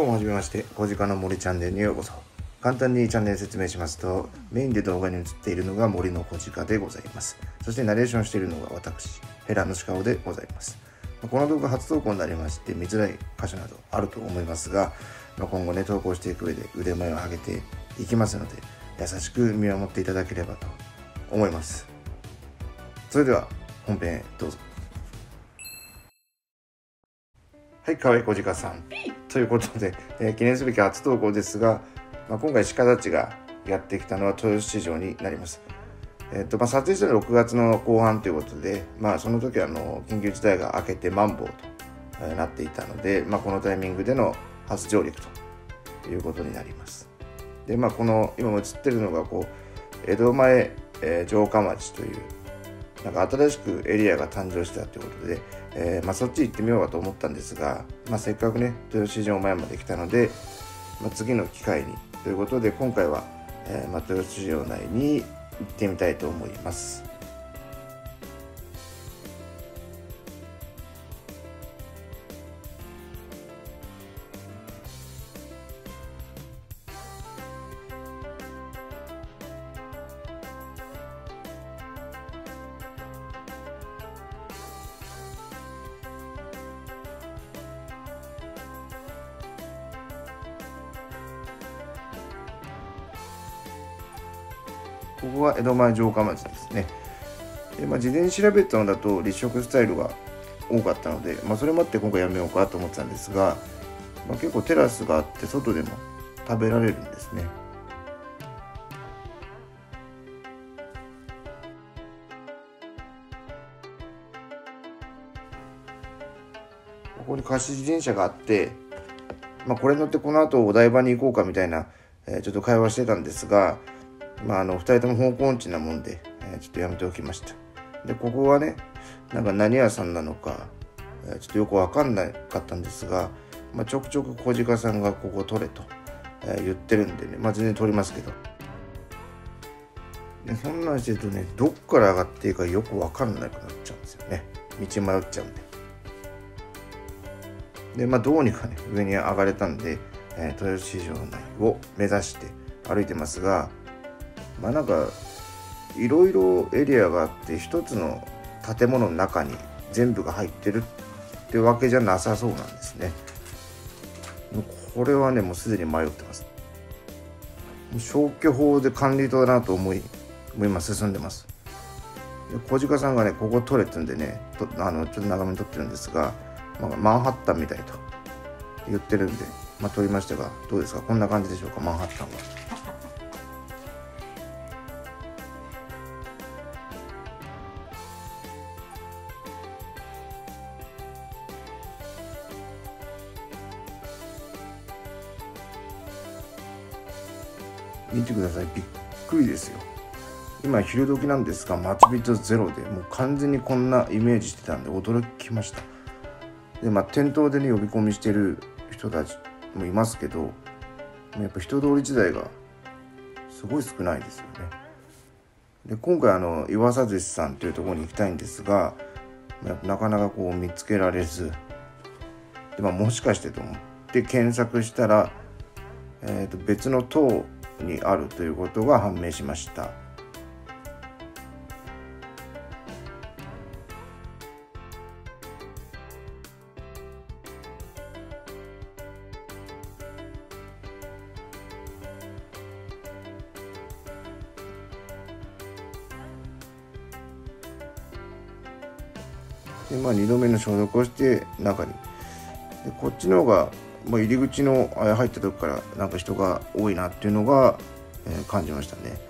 どうもはじめまして、小鹿の森チャンネルにようこそ。簡単にチャンネル説明しますと、メインで動画に映っているのが森の小鹿でございます。そしてナレーションしているのが私、ヘラのシカオでございます。この動画初投稿になりまして、見づらい箇所などあると思いますが、今後ね、投稿していく上で腕前を上げていきますので、優しく見守っていただければと思います。それでは、本編へどうぞ。はい、河合小鹿さん。ということで、えー、記念すべき初投稿ですが、まあ、今回鹿たちがやってきたのは豊洲市場になります。えーとまあ、撮影したのは6月の後半ということで、まあ、その時はあの緊急事態が明けてマンボウと、えなっていたので、まあ、このタイミングでの初上陸ということになります。で、まあ、この今映ってるのがこう江戸前、えー、城下町というなんか新しくエリアが誕生したということで、えー、まあ、そっち行ってみようかと思ったんですが、まあ、せっかくね豊洲市場前まで来たので、まあ、次の機会にということで今回は、えー、ま豊洲市場内に行ってみたいと思います。ここは江戸前城下町ですね。でまあ、事前に調べたのだと立食スタイルが多かったので、まあ、それもあって今回やめようかと思ってたんですが、まあ、結構テラスがあって外でも食べられるんですね。ここに貸し自転車があって、まあ、これ乗ってこの後お台場に行こうかみたいな、えー、ちょっと会話してたんですが、まあ、あの2人とも方向音痴なもんで、えー、ちょっとやめておきました。でここはねなんか何屋さんなのか、えー、ちょっとよく分かんなかったんですが、まあ、ちょくちょく小鹿さんがここ取れと、えー、言ってるんでね、まあ、全然取りますけど。でそんなんしてるとねどっから上がっていいかよく分かんなくなっちゃうんですよね。道迷っちゃうんで。でまあどうにかね上に上がれたんで、えー、豊洲市場内を目指して歩いてますがまあなんかいろいろエリアがあって一つの建物の中に全部が入ってるってわけじゃなさそうなんですね。これはねもうすでに迷ってます。消去法で管理棟だなと思いもう今進んでます。小鹿さんがねここ取れってんでねとあのちょっと長めに撮ってるんですが、まあ、マンハッタンみたいと言ってるんで、まあ、撮りましたがどうですか？こんな感じでしょうか？マンハッタンは。見てください。びっくりですよ。今昼時なんですが待ち人ゼロでもう完全にこんなイメージしてたんで驚きました。でまあ店頭でね呼び込みしてる人たちもいますけどやっぱ人通り自体がすごい少ないですよね。で今回あの岩佐寿司さんというところに行きたいんですがなかなかこう見つけられずで、まあ、もしかしてと思って検索したら、えー、と別の塔にあるということが判明しました。でまあ、2度目の消毒をして中にでこっちの方がまあ、入り口の入ったとこからなんか人が多いなっていうのが、えー、感じましたね。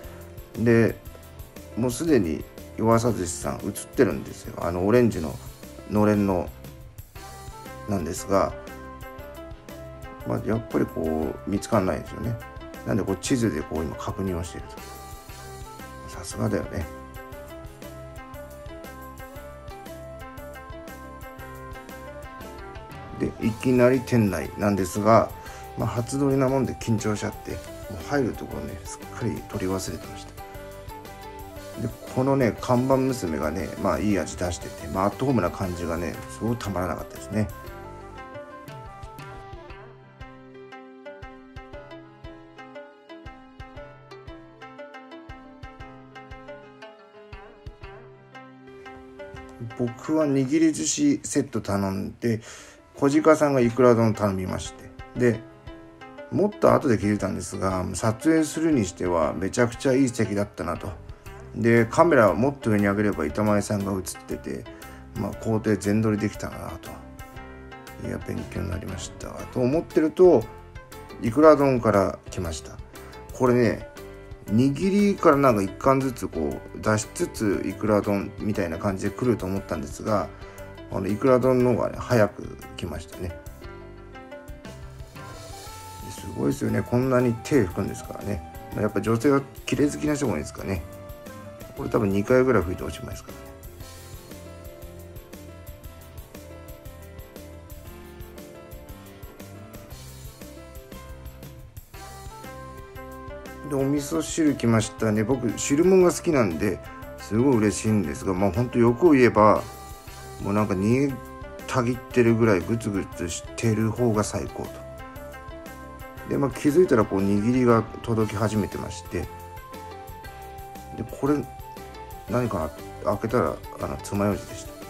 でもうすでに岩佐寿司さん映ってるんですよ。あのオレンジののれんのなんですが、まあ、やっぱりこう見つかんないんですよね。なんでこう地図でこう今確認をしていると。さすがだよね。でいきなり店内なんですが、まあ、初撮りなもんで緊張しちゃってもう入るところねすっかり撮り忘れてました。でこのね看板娘がねまあいい味出してて、まあ、アットホームな感じがねすごくたまらなかったですね。僕は握り寿司セット頼んで小鹿さんがいくら丼頼みまして。でもっと後で気づいたんですが撮影するにしてはめちゃくちゃいい席だったなと。でカメラをもっと上に上げれば板前さんが映ってて、まあ、工程全撮りできたなと。いや勉強になりました。と思ってるといくら丼から来ました。これね握りからなんか一貫ずつこう出しつついくら丼みたいな感じで来ると思ったんですがあのいくら丼の方がね早く来ましたね。すごいですよね。こんなに手拭くんですからね。やっぱ女性は綺麗好きな人が多いですかね。これ多分2回ぐらい拭いておしまいですから。ねでお味噌汁きましたね。僕汁物が好きなんですごい嬉しいんですがまあほんと欲を言えばもうなんか煮えたぎってるぐらいグツグツしてる方が最高と。でまあ気づいたらこう握りが届き始めてまして。でこれ何かな開けたらあの爪楊枝でした。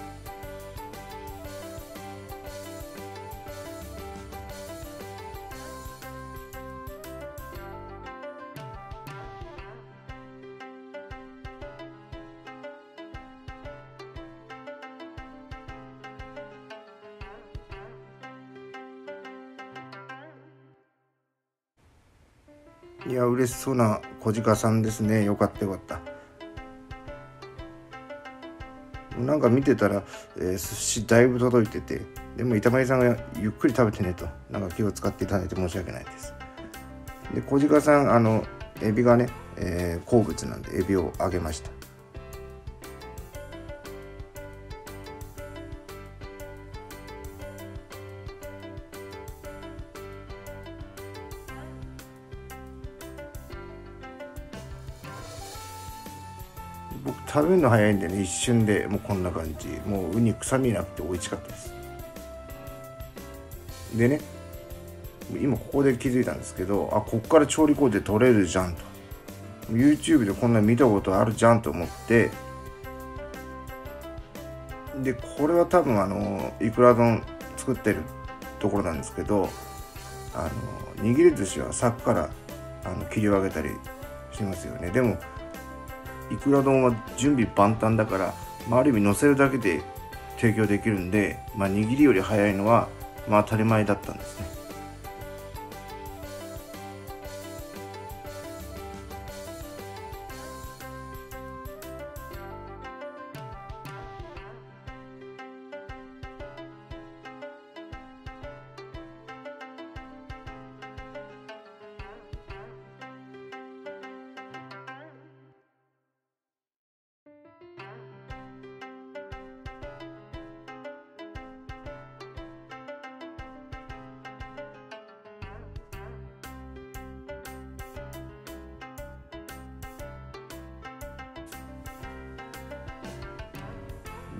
いや嬉しそうな小鹿さんですね。よかったよかった。なんか見てたら、えー、寿司だいぶ届いててでも板前さんがゆっくり食べてねとなんか気を使っていただいて申し訳ないです。で小鹿さんあのエビがね、えー、好物なんでエビをあげました。僕食べるの早いんでね一瞬でもうこんな感じ。もうウニ臭みなくて美味しかったです。でね今ここで気づいたんですけどあこっから調理工程取れるじゃんと。YouTube でこんな見たことあるじゃんと思って。でこれは多分あのいくら丼作ってるところなんですけどあの握り寿司はさっからあの切り分けたりしますよね。でもいくら丼は準備万端だから、まあ、ある意味乗せるだけで提供できるんで、まあ、握りより早いのは、まあ、当たり前だったんですね。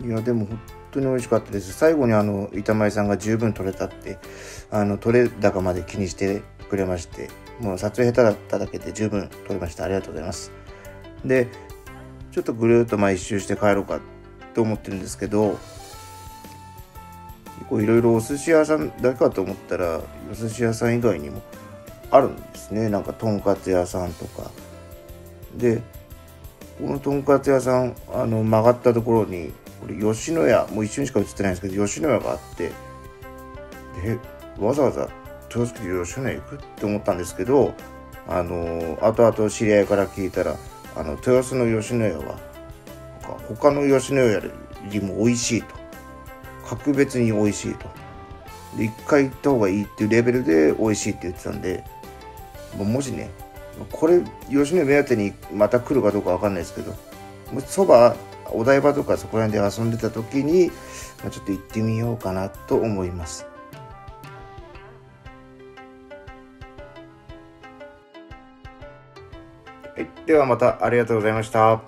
いやでも本当に美味しかったです。最後にあの板前さんが十分取れたってあの取れ高まで気にしてくれましてもう撮影下手だっただけで十分取れました。ありがとうございます。でちょっとぐるっとまあ一周して帰ろうかと思ってるんですけど結構いろいろお寿司屋さんだけかと思ったらお寿司屋さん以外にもあるんですね。なんかとんかつ屋さんとか。でこのとんかつ屋さんあの曲がったところにこれ吉野家もう一瞬しか映ってないんですけど吉野家があってでわざわざ豊洲で吉野家行くって思ったんですけどあの後々知り合いから聞いたらあの豊洲の吉野家は他の吉野家よりも美味しいと。格別に美味しいと。で一回行った方がいいっていうレベルで美味しいって言ってたんでもしねこれ吉野家目当てにまた来るかどうか分かんないですけどそばお台場とかそこら辺で遊んでた時に、まあ、ちょっと行ってみようかなと思います。はい、ではまたありがとうございました。